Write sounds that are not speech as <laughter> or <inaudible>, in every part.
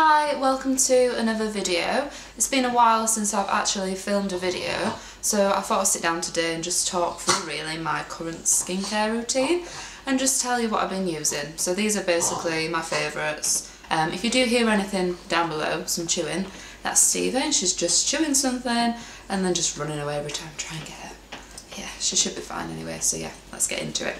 Hi, welcome to another video. It's been a while since I've actually filmed a video, so I thought I'd sit down today and just talk through really my current skincare routine and just tell you what I've been using. So these are basically my favourites. Um, if you do hear anything down below, some chewing, that's Stephen. She's just chewing something and then just running away every time I try and get her. Yeah, she should be fine anyway, so yeah, let's get into it.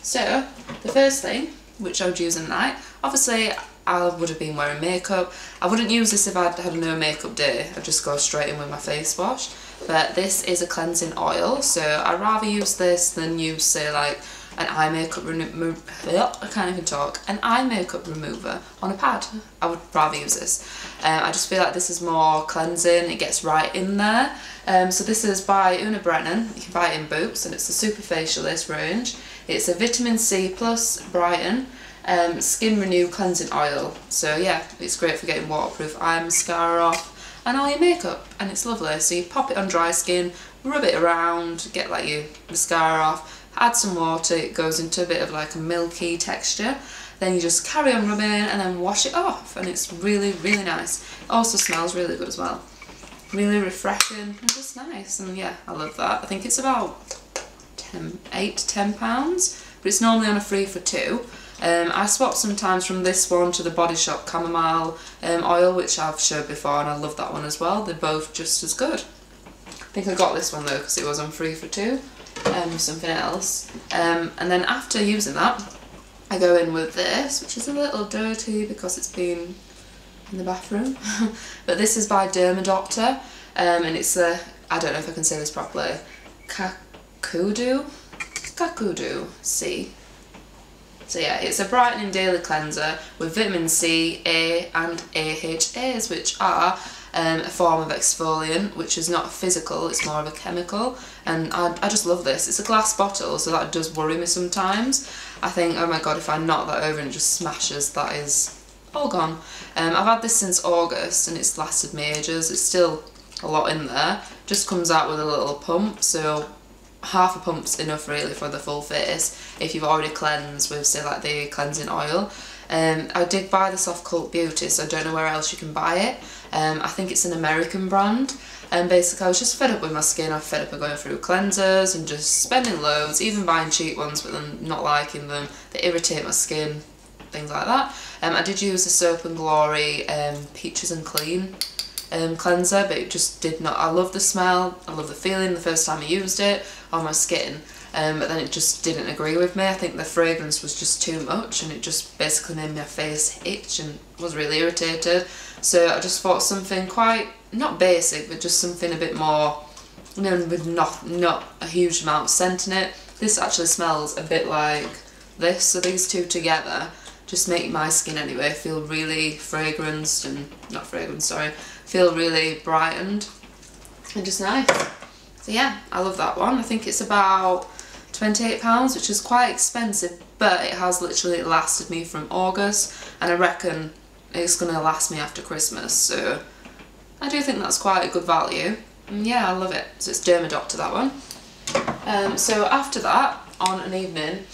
So, the first thing, which I would use at night, obviously I would have been wearing makeup. I wouldn't use this if I'd had no makeup day. I'd just go straight in with my face wash. But this is a cleansing oil, so I'd rather use this than use, say, like an eye makeup remover. I can't even talk. An eye makeup remover on a pad. I would rather use this. Um, I just feel like this is more cleansing. It gets right in there. Um, so this is by Una Brennan. You can buy it in Boots, and it's the Superfacialist range. It's a vitamin C plus Brighten um, Skin Renew Cleansing Oil. So yeah, it's great for getting waterproof eye mascara off and all your makeup and it's lovely. So you pop it on dry skin, rub it around, get like your mascara off, add some water, it goes into a bit of like a milky texture. Then you just carry on rubbing and then wash it off and it's really, really nice. It also smells really good as well. Really refreshing and just nice and yeah, I love that. I think it's about 10, 8 to 10 pounds, but it's normally on a free for two. Um, I swap sometimes from this one to the Body Shop Chamomile um, oil, which I've showed before, and I love that one as well. They're both just as good. I think I got this one though because it was on free for two, um, something else. Um, and then after using that, I go in with this, which is a little dirty because it's been in the bathroom. <laughs> but this is by Dermadoctor, um, and it's a, I don't know if I can say this properly, Kakadu? Kakadu C so yeah, it's a brightening daily cleanser with vitamin C, A and AHAs which are um, a form of exfoliant which is not physical, it's more of a chemical and I, I just love this. It's a glass bottle so that does worry me sometimes. I think, oh my god, if I knock that over and it just smashes, that is all gone. Um, I've had this since August and it's lasted me ages. It's still a lot in there. Just comes out with a little pump so half a pump's enough really for the full face if you've already cleansed with say like the cleansing oil. Um, I did buy the Soft Cult Beauty so I don't know where else you can buy it. Um, I think it's an American brand and basically I was just fed up with my skin, I was fed up of going through cleansers and just spending loads, even buying cheap ones but then not liking them, they irritate my skin, things like that. Um, I did use the Soap and Glory um, Peaches and Clean um, cleanser but it just did not, I love the smell, I love the feeling the first time I used it on my skin um, but then it just didn't agree with me. I think the fragrance was just too much and it just basically made my face itch and was really irritated. So I just thought something quite, not basic, but just something a bit more, you know, with not, not a huge amount of scent in it. This actually smells a bit like this, so these two together just make my skin anyway feel really fragranced and, not fragrance, sorry, feel really brightened and just nice. So yeah, I love that one. I think it's about £28, which is quite expensive, but it has literally lasted me from August, and I reckon it's going to last me after Christmas, so I do think that's quite a good value. And yeah, I love it. So it's Dermadoctor, that one. Um, so after that, on an evening,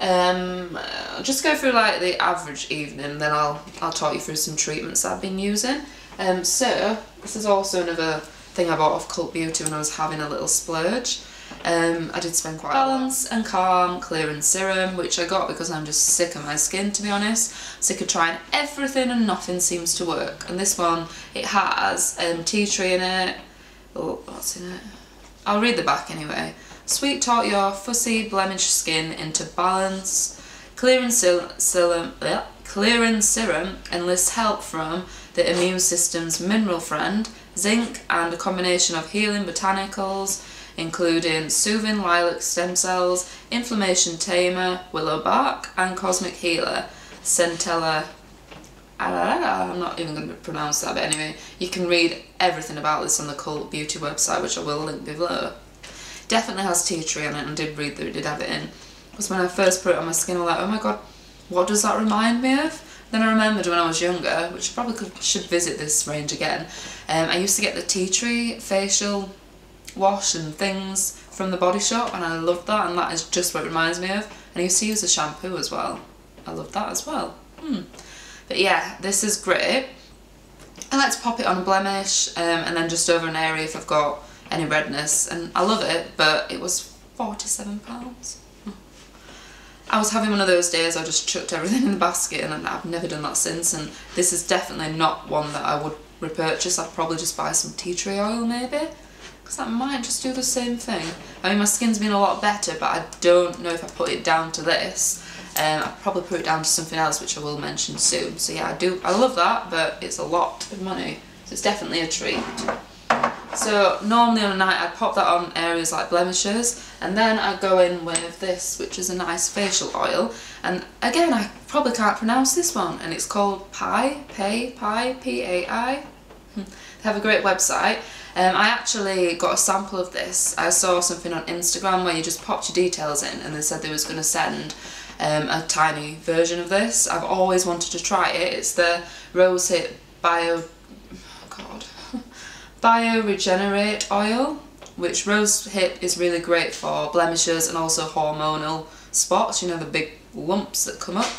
um, I'll just go through like the average evening, then I'll, I'll talk you through some treatments I've been using. Um, so, this is also another thing I bought off Cult Beauty when I was having a little splurge. Um, I did spend quite a Balance and Calm Clearing Serum, which I got because I'm just sick of my skin, to be honest. Sick of trying everything and nothing seems to work. And this one, it has um, tea tree in it. Oh, what's in it? I'll read the back anyway. Sweet taught your fussy blemished skin into balance. Clearing, serum, clearing serum enlists help from the immune system's mineral friend, zinc and a combination of healing botanicals including soothing lilac stem cells, inflammation tamer, willow bark and cosmic healer, centella ah, I'm not even going to pronounce that, but anyway, you can read everything about this on the Cult Beauty website, which I will link below. Definitely has tea tree on it, and did read that it did have it in. Because when I first put it on my skin, I was like, oh my god, what does that remind me of? Then I remembered when I was younger, which I probably could, should visit this range again, um, I used to get the tea tree facial wash and things from the Body Shop and I loved that and that is just what it reminds me of. And I used to use the shampoo as well. I love that as well. Hmm. But yeah, this is great. I like to pop it on a blemish um, and then just over an area if I've got any redness and I love it but it was £47. I was having one of those days I just chucked everything <laughs> in the basket and I've never done that since and this is definitely not one that I would repurchase. I'd probably just buy some tea tree oil maybe because that might just do the same thing. I mean my skin's been a lot better but I don't know if I put it down to this. Um, I'll probably put it down to something else which I will mention soon. So yeah I do, I love that but it's a lot of money so it's definitely a treat. So normally on a night I'd pop that on areas like blemishes and then I go in with this which is a nice facial oil and again I probably can't pronounce this one and it's called Pai, Pay, Pai, P-A-I. they have a great website. Um, I actually got a sample of this. I saw something on Instagram where you just popped your details in and they said they was going to send um, a tiny version of this. I've always wanted to try it. It's the Rose Hip Bio Bioregenerate oil, which rose hip is really great for blemishes and also hormonal spots, you know, the big lumps that come up.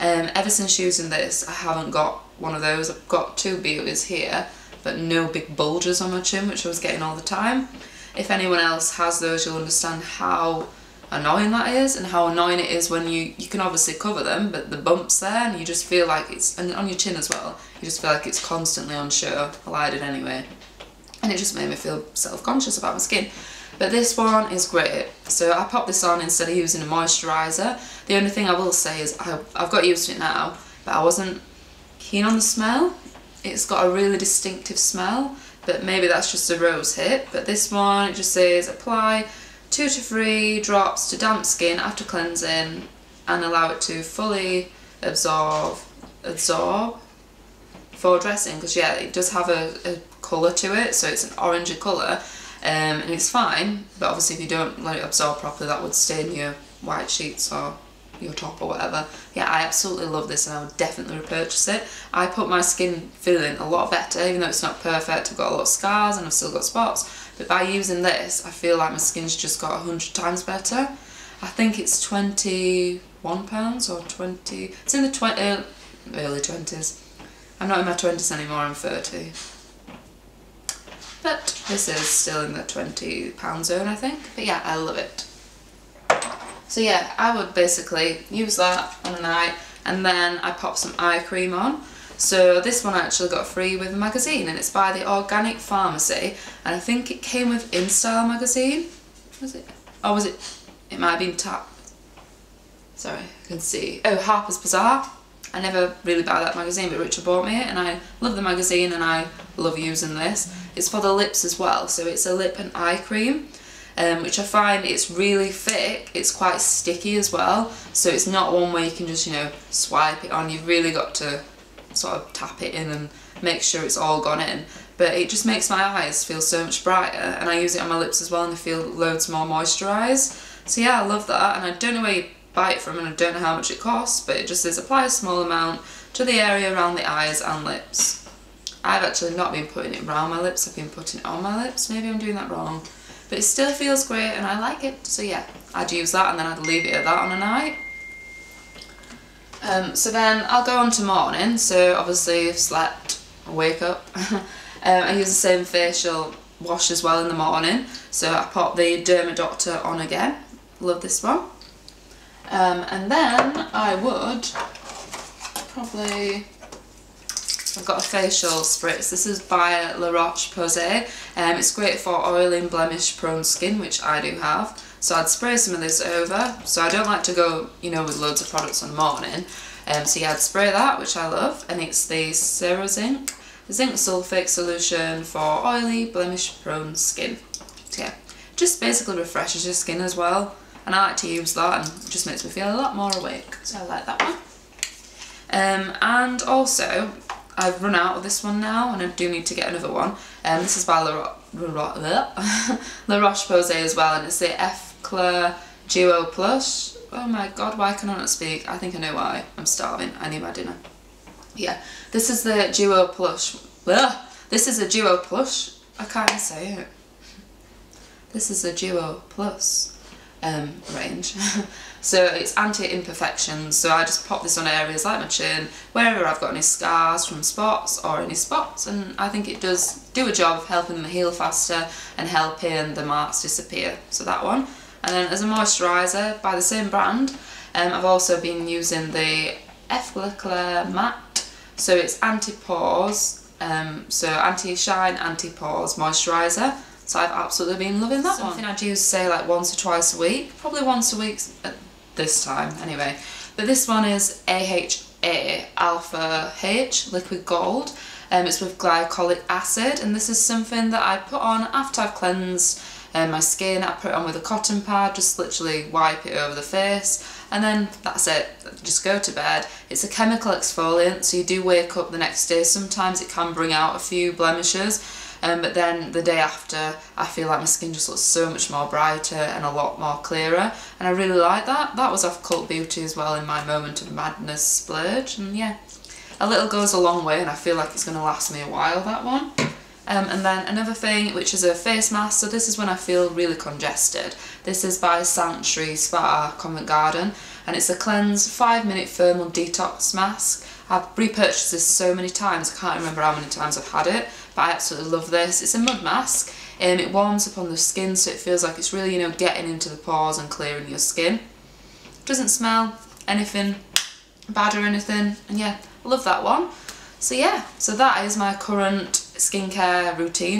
Um, ever since using this, I haven't got one of those. I've got two beauties here, but no big bulges on my chin, which I was getting all the time. If anyone else has those, you'll understand how annoying that is and how annoying it is when you, you can obviously cover them, but the bumps there and you just feel like it's, and on your chin as well, you just feel like it's constantly on show. I did anyway and it just made me feel self-conscious about my skin. But this one is great. So I pop this on instead of using a moisturiser. The only thing I will say is I, I've got used to it now, but I wasn't keen on the smell. It's got a really distinctive smell, but maybe that's just a rose hip. But this one, it just says apply two to three drops to damp skin after cleansing and allow it to fully absorb, absorb for dressing because yeah it does have a, a colour to it so it's an orangey colour um, and it's fine but obviously if you don't let it absorb properly that would stain your white sheets or your top or whatever. Yeah, I absolutely love this and I would definitely repurchase it. I put my skin feeling a lot better, even though it's not perfect. I've got a lot of scars and I've still got spots. But by using this, I feel like my skin's just got a hundred times better. I think it's £21 or 20 It's in the 20, uh, early 20s. I'm not in my 20s anymore, I'm 30. But this is still in the 20 pound zone, I think. But yeah, I love it. So yeah, I would basically use that on a night and then I pop some eye cream on. So this one I actually got free with a magazine and it's by the Organic Pharmacy and I think it came with InStyle magazine. Was it? Or was it? It might have been Tap. Sorry, I can see. Oh, Harper's Bazaar. I never really buy that magazine, but Richard bought me it, and I love the magazine, and I love using this. It's for the lips as well, so it's a lip and eye cream, um, which I find it's really thick. It's quite sticky as well, so it's not one where you can just, you know, swipe it on. You've really got to sort of tap it in and make sure it's all gone in. But it just makes my eyes feel so much brighter, and I use it on my lips as well, and they feel loads more moisturised. So yeah, I love that, and I don't know where you buy it from and I don't know how much it costs but it just says apply a small amount to the area around the eyes and lips. I've actually not been putting it around my lips, I've been putting it on my lips, maybe I'm doing that wrong. But it still feels great and I like it, so yeah, I'd use that and then I'd leave it at that on a night. Um, so then I'll go on to morning, so obviously I've slept, wake up. <laughs> um, I use the same facial wash as well in the morning, so I pop the Dermadoctor on again, love this one. Um, and then I would probably I've got a facial spritz. This is by La Roche-Posay. Um, it's great for oily and blemish prone skin, which I do have. So I'd spray some of this over. So I don't like to go, you know, with loads of products in the morning. Um, so yeah, I'd spray that, which I love. And it's the Serozinc zinc sulfate solution for oily, blemish prone skin. So yeah, just basically refreshes your skin as well and I like to use that and it just makes me feel a lot more awake so I like that one um, and also I've run out of this one now and I do need to get another one. Um, this is by La, <laughs> La Roche-Posay as well and it's the Effaclar Duo Plus oh my god why can I not speak? I think I know why. I'm starving. I need my dinner. Yeah this is the Duo Plus this is a Duo Plus I can't say it. This is a Duo Plus um, range. <laughs> so it's anti-imperfections, so I just pop this on areas like my chin, wherever I've got any scars from spots or any spots, and I think it does do a job of helping them heal faster and helping the marks disappear. So that one. And then as a moisturiser, by the same brand, um, I've also been using the Effaclar Mat, so it's anti-pores, um, so anti-shine, anti-pores moisturiser. So I've absolutely been loving that Something one. I'd use say like once or twice a week, probably once a week at this time anyway. But this one is AHA Alpha H Liquid Gold. Um, it's with glycolic acid and this is something that I put on after I've cleansed um, my skin. I put it on with a cotton pad, just literally wipe it over the face and then that's it, just go to bed. It's a chemical exfoliant so you do wake up the next day. Sometimes it can bring out a few blemishes um, but then the day after I feel like my skin just looks so much more brighter and a lot more clearer and I really like that. That was off Cult Beauty as well in my moment of madness splurge and yeah a little goes a long way and I feel like it's going to last me a while that one. Um, and then another thing which is a face mask, so this is when I feel really congested. This is by Sanctuary Spa Covent Garden and it's a cleanse 5 minute thermal detox mask. I've repurchased this so many times, I can't remember how many times I've had it but I absolutely love this. It's a mud mask and it warms up on the skin so it feels like it's really, you know, getting into the pores and clearing your skin. Doesn't smell anything bad or anything and yeah, I love that one. So yeah, so that is my current skincare routine.